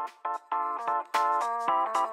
Música